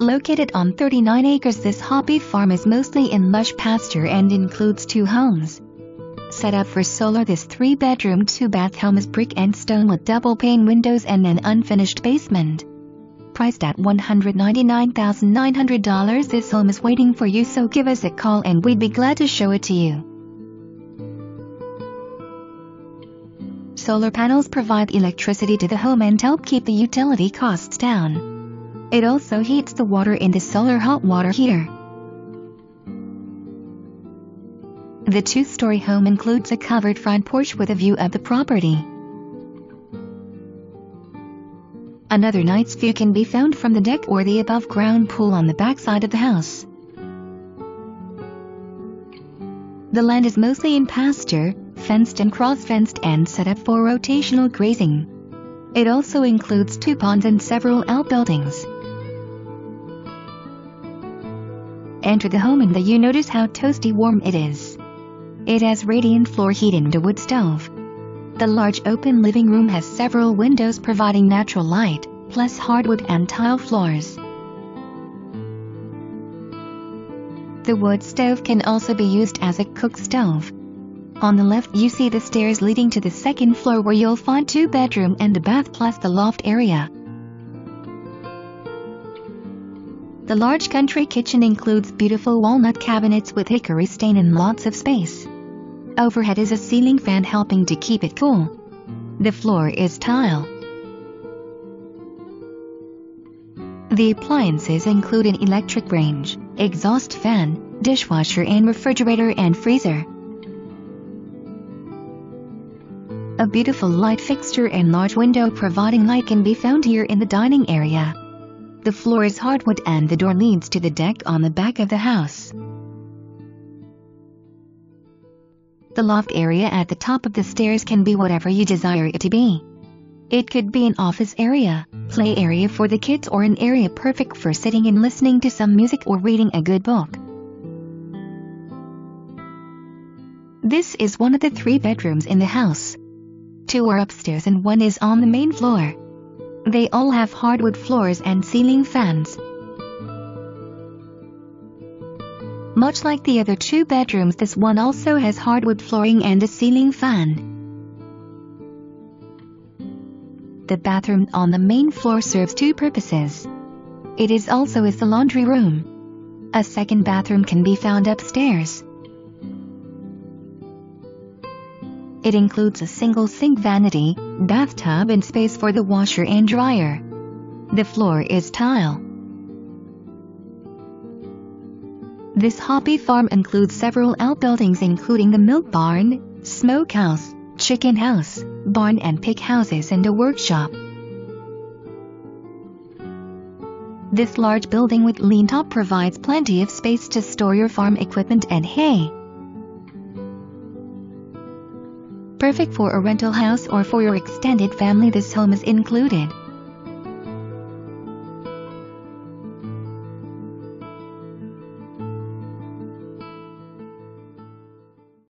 Located on 39 acres this hobby farm is mostly in lush pasture and includes two homes. Set up for solar this 3-bedroom 2-bath home is brick and stone with double pane windows and an unfinished basement. Priced at $199,900 this home is waiting for you so give us a call and we'd be glad to show it to you. Solar panels provide electricity to the home and help keep the utility costs down. It also heats the water in the solar hot water heater. The two-story home includes a covered front porch with a view of the property. Another night's view can be found from the deck or the above-ground pool on the backside of the house. The land is mostly in pasture, fenced and cross-fenced and set up for rotational grazing. It also includes two ponds and several outbuildings. Enter the home and you notice how toasty warm it is. It has radiant floor heat and a wood stove. The large open living room has several windows providing natural light, plus hardwood and tile floors. The wood stove can also be used as a cook stove. On the left you see the stairs leading to the second floor where you'll find two bedroom and a bath plus the loft area. The large country kitchen includes beautiful walnut cabinets with hickory stain and lots of space. Overhead is a ceiling fan helping to keep it cool. The floor is tile. The appliances include an electric range, exhaust fan, dishwasher and refrigerator and freezer. A beautiful light fixture and large window providing light can be found here in the dining area. The floor is hardwood and the door leads to the deck on the back of the house. The loft area at the top of the stairs can be whatever you desire it to be. It could be an office area, play area for the kids or an area perfect for sitting and listening to some music or reading a good book. This is one of the three bedrooms in the house. Two are upstairs and one is on the main floor. They all have hardwood floors and ceiling fans. Much like the other two bedrooms this one also has hardwood flooring and a ceiling fan. The bathroom on the main floor serves two purposes. It is also is the laundry room. A second bathroom can be found upstairs. It includes a single sink vanity, bathtub and space for the washer and dryer. The floor is tile. This hobby farm includes several outbuildings including the milk barn, smokehouse, chicken house, barn and pig houses and a workshop. This large building with lean top provides plenty of space to store your farm equipment and hay. Perfect for a rental house or for your extended family this home is included.